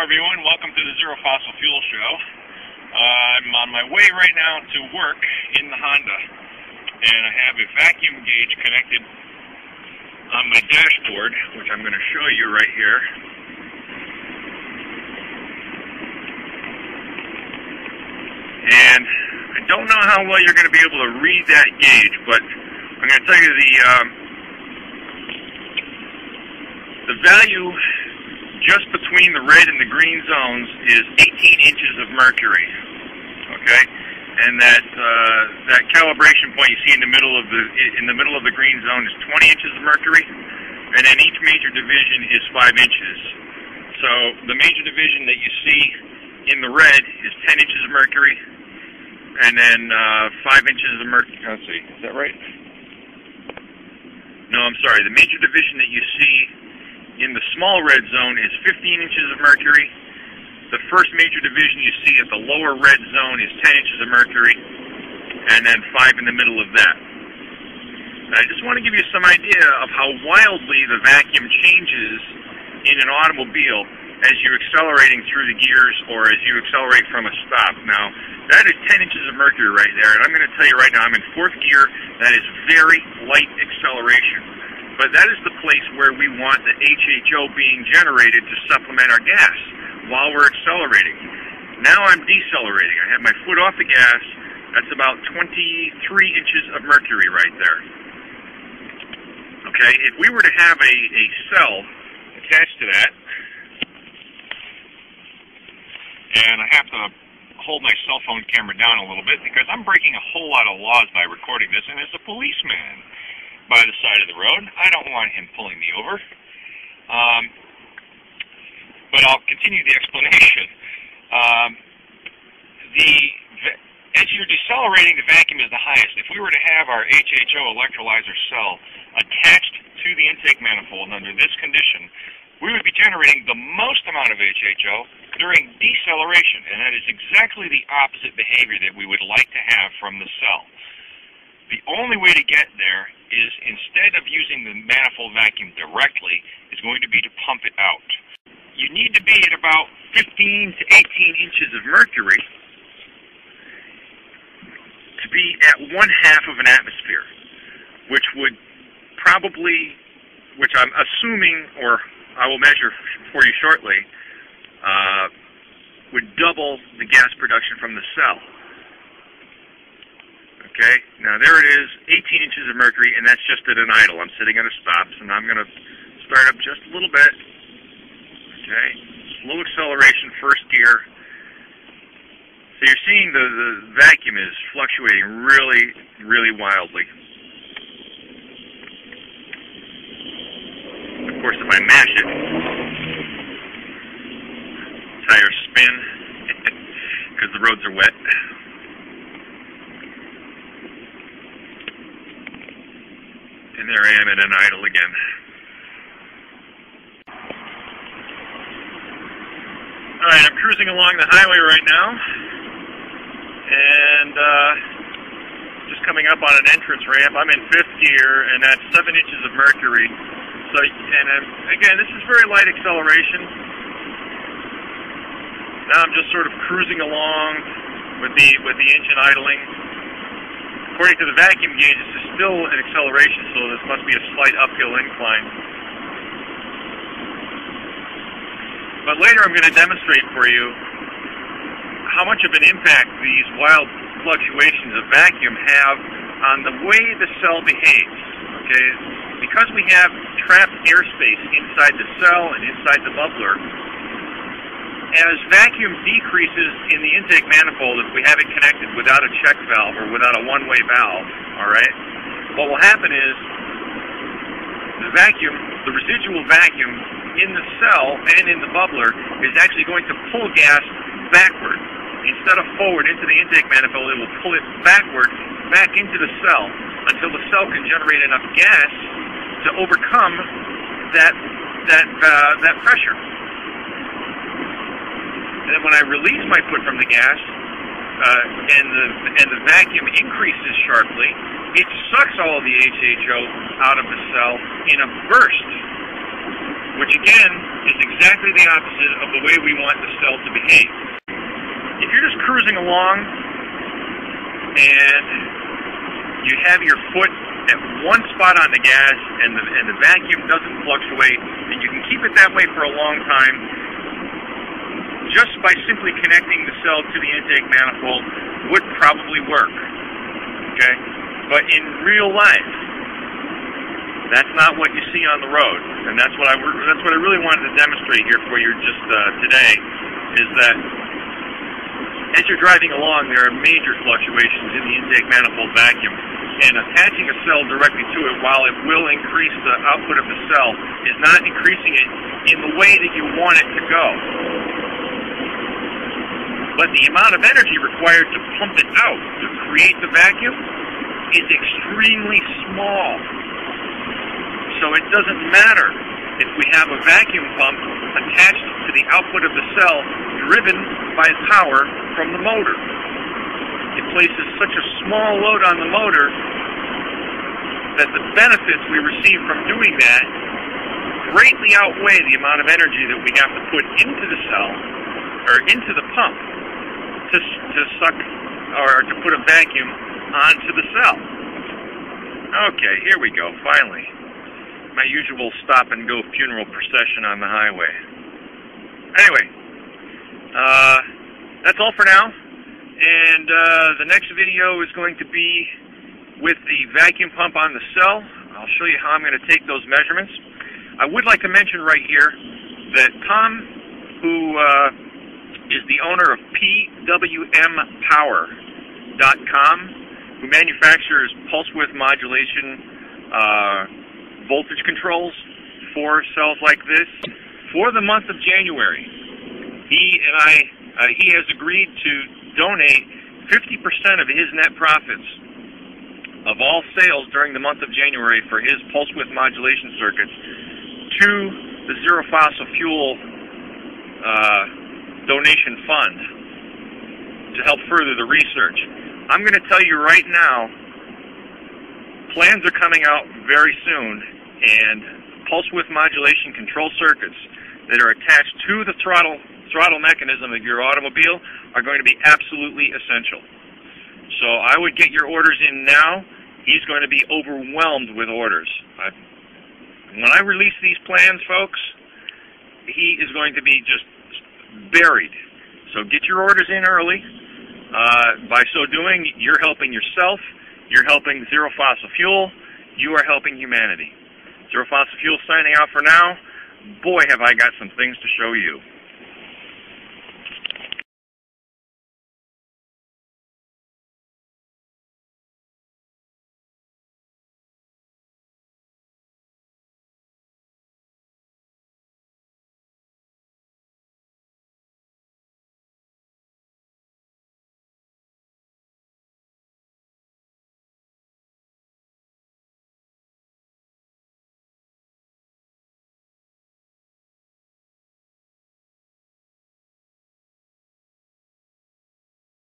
everyone. Welcome to the Zero Fossil Fuel Show. Uh, I'm on my way right now to work in the Honda, and I have a vacuum gauge connected on my dashboard, which I'm going to show you right here. And I don't know how well you're going to be able to read that gauge, but I'm going to tell you the um, the value just between the red and the green zones is 18 inches of mercury. Okay, and that uh, that calibration point you see in the middle of the in the middle of the green zone is 20 inches of mercury, and then each major division is five inches. So the major division that you see in the red is 10 inches of mercury, and then uh, five inches of mercury. Let's see, is that right? No, I'm sorry. The major division that you see in the small red zone is 15 inches of mercury. The first major division you see at the lower red zone is 10 inches of mercury, and then 5 in the middle of that. I just want to give you some idea of how wildly the vacuum changes in an automobile as you're accelerating through the gears or as you accelerate from a stop. Now, that is 10 inches of mercury right there, and I'm going to tell you right now, I'm in fourth gear. That is very light acceleration but that is the place where we want the HHO being generated to supplement our gas while we're accelerating. Now I'm decelerating. I have my foot off the gas. That's about 23 inches of mercury right there. Okay, if we were to have a, a cell attached to that, and I have to hold my cell phone camera down a little bit because I'm breaking a whole lot of laws by recording this, and as a policeman, by the side of the road. I don't want him pulling me over. Um, but I'll continue the explanation. Um, the as you're decelerating, the vacuum is the highest. If we were to have our HHO electrolyzer cell attached to the intake manifold under this condition, we would be generating the most amount of HHO during deceleration, and that is exactly the opposite behavior that we would like to have from the cell. The only way to get there is instead of using the manifold vacuum directly, is going to be to pump it out. You need to be at about 15 to 18 inches of mercury to be at one half of an atmosphere, which would probably, which I'm assuming, or I will measure for you shortly, uh, would double the gas production from the cell. Okay, now there it is, 18 inches of mercury, and that's just at an idle. I'm sitting at a stop, so now I'm going to start up just a little bit. Okay, slow acceleration, first gear. So you're seeing the, the vacuum is fluctuating really, really wildly. Of course, if I mash it, tires spin because the roads are wet. And there I am at an idle again. Alright, I'm cruising along the highway right now. And uh, just coming up on an entrance ramp. I'm in fifth gear, and that's 7 inches of mercury. So, and I'm, again, this is very light acceleration. Now I'm just sort of cruising along with the with the engine idling according to the vacuum gauge, this is still an acceleration, so this must be a slight uphill incline. But later I'm going to demonstrate for you how much of an impact these wild fluctuations of vacuum have on the way the cell behaves. Okay, because we have trapped airspace inside the cell and inside the bubbler, as vacuum decreases in the intake manifold, if we have it connected without a check valve or without a one-way valve, all right, what will happen is the vacuum, the residual vacuum in the cell and in the bubbler is actually going to pull gas backward. Instead of forward into the intake manifold, it will pull it backward back into the cell until the cell can generate enough gas to overcome that that uh, that pressure. And then when I release my foot from the gas, uh, and the and the vacuum increases sharply, it sucks all of the HHO out of the cell in a burst, which again is exactly the opposite of the way we want the cell to behave. If you're just cruising along and you have your foot at one spot on the gas and the, and the vacuum doesn't fluctuate and you can keep it that way for a long time just by simply connecting the cell to the intake manifold would probably work. Okay? But in real life, that's not what you see on the road, and that's what I that's what I really wanted to demonstrate here for you just uh, today, is that as you're driving along, there are major fluctuations in the intake manifold vacuum, and attaching a cell directly to it, while it will increase the output of the cell, is not increasing it in the way that you want it to go. But the amount of energy required to pump it out to create the vacuum is extremely small. So it doesn't matter if we have a vacuum pump attached to the output of the cell driven by power from the motor. It places such a small load on the motor that the benefits we receive from doing that greatly outweigh the amount of energy that we have to put into the cell or into the pump to, to suck or to put a vacuum onto the cell. Okay, here we go, finally my usual stop and go funeral procession on the highway. Anyway, uh, that's all for now. And uh, the next video is going to be with the vacuum pump on the cell. I'll show you how I'm going to take those measurements. I would like to mention right here that Tom, who uh, is the owner of PWMPower.com, who manufactures pulse width modulation uh, voltage controls for cells like this for the month of January. He and I, uh, he has agreed to donate 50% of his net profits of all sales during the month of January for his pulse width modulation circuits to the Zero Fossil Fuel uh, donation fund to help further the research. I'm going to tell you right now, plans are coming out very soon and pulse width modulation control circuits that are attached to the throttle throttle mechanism of your automobile are going to be absolutely essential. So I would get your orders in now. He's going to be overwhelmed with orders. I, when I release these plans, folks, he is going to be just buried. So get your orders in early. Uh, by so doing, you're helping yourself, you're helping zero fossil fuel, you are helping humanity. Zero Fossil Fuel signing out for now. Boy, have I got some things to show you.